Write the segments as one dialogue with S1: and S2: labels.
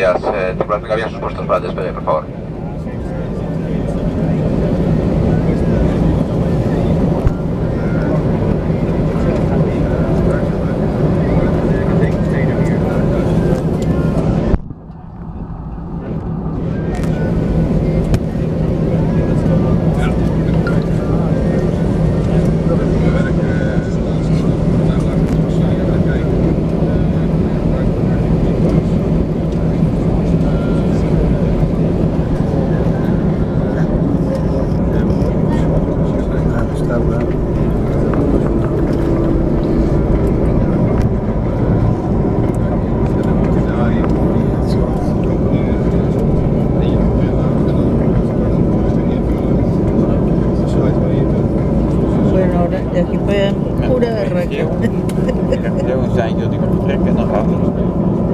S1: Días. Eh, tripulantes que habían sus puestos para el despegue, por favor.
S2: Dat je een goede rukken.
S3: Heel een seintje dat ik moet vertrekken en dan gaat het.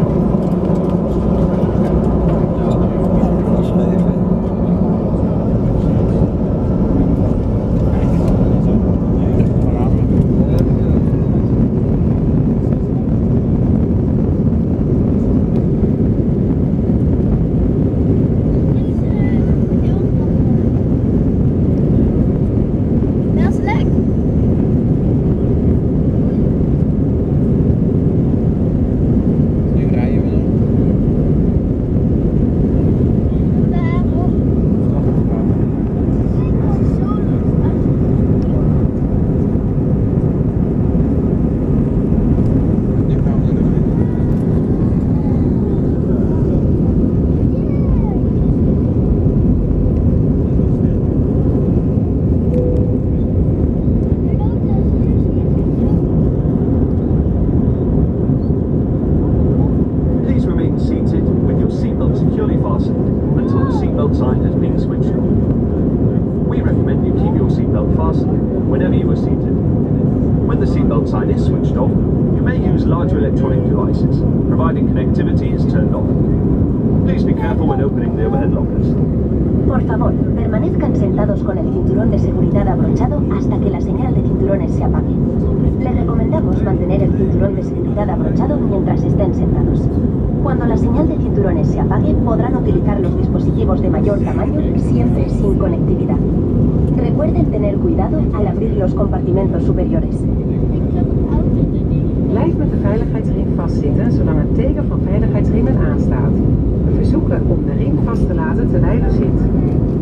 S4: Securely fastened until the seatbelt sign has been switched off. We recommend you keep your seatbelt fastened whenever you are seated. When the seatbelt sign is switched off, you may use larger electronic devices, providing connectivity is turned off. Please be careful when opening the overhead lockers.
S5: Por favor, permanezcan sentados con el cinturón de seguridad abrochado hasta que la señal de cinturones se apague. Les recomendamos mantener el cinturón de seguridad abrochado mientras estén sentados. Cuando la señal de cinturones se apague, podrán utilizar los dispositivos de mayor tamaño siempre sin conectividad. Recuerden tener cuidado al abrir los compartimentos superiores.
S6: Blijf met de veiligheidsring vastzitten zolang het teken van veiligheidsriemen aanstaat. We verzoeken om de riem vast te laten terwijl u zit.